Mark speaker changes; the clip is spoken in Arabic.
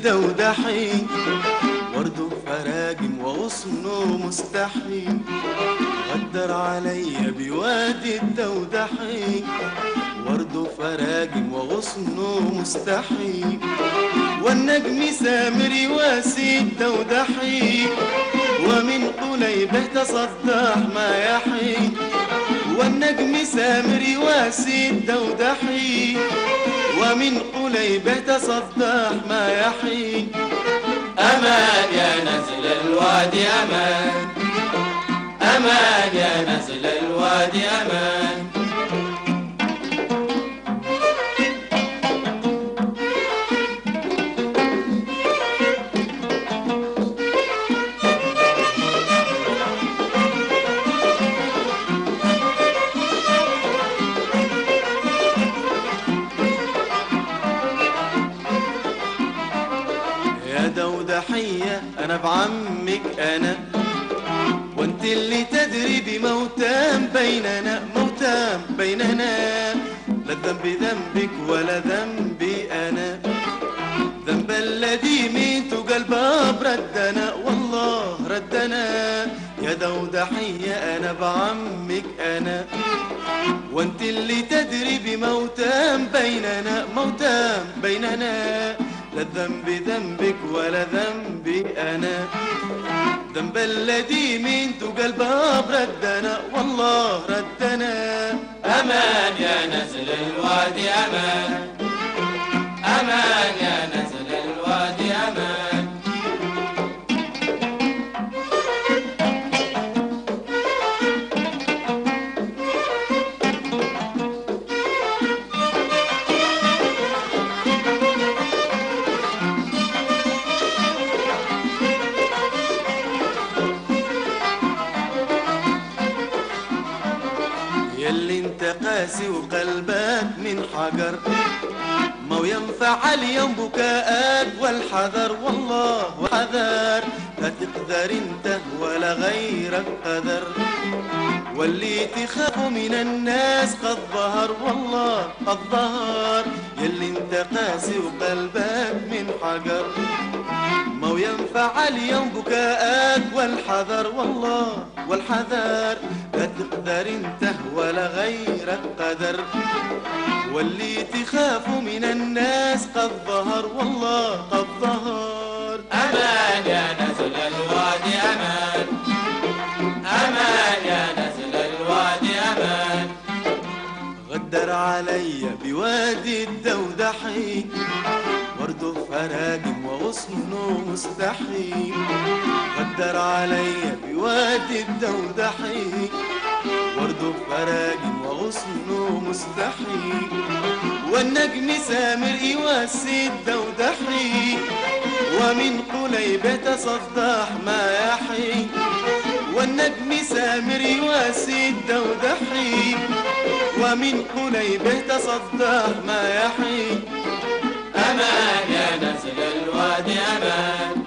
Speaker 1: الدودحي ورده فراجم وغصنه مستحيل. غدر علي بوادي الدودحي ورده فراجم وغصنه مستحيل. والنجم سامري واسي الدودحي ومن قليبه تصدح ما يحيي والنجم سامري واسي الدودحي ومن قليبة تصدح ما يحيي
Speaker 2: أمان يا نزل الوادي أمان. أمان يا نزل الوادي أمان.
Speaker 1: دودحية أنا بعمك أنا. وأنت اللي تدري بموتام بيننا موتام بيننا. لا الذنب ذنبك ولا ذنبي أنا. ذنب الذي ميت قلبه ردنا والله ردنا. يا دودحية أنا بعمك أنا. وأنت اللي تدري بموتام بيننا موتام بيننا. لا الذنب ذنبك ولا ذنبي أنا. ذنب الذي منت قلبه ردنا والله ردنا.
Speaker 2: أمان يا نزل الوادي أمان.
Speaker 1: انت قاسي وقلبك من حجر. ما ينفع اليوم بكاءك والحذر والله وحذر لا تقدر انت ولا غيرك قدر. واللي تخاف من الناس قد ظهر والله قد ظهر. يلي انت قاسي وقلبك من حجر. اليوم بكاءك والحذر والله والحذر. لا تقدر انت ولا غيرك قدر واللي تخاف من الناس قد ظهر والله قد ظهر.
Speaker 2: أمان يا نزل الوادي أمان. أمان يا نزل الوادي أمان.
Speaker 1: غدر علي بوادي الدودحي. ورده فراجم وغصنه مستحيل. غدر علي بوادي الدودحي ورده فراجم وغصنه مستحيل. والنجم سامر يواسي الدودحي ومن قليبة تصدح ما يحيي والنجم سامر يواسي الدودحي ومن قليبة تصدح ما يحيي
Speaker 2: أمان يا نزل الوادي أمان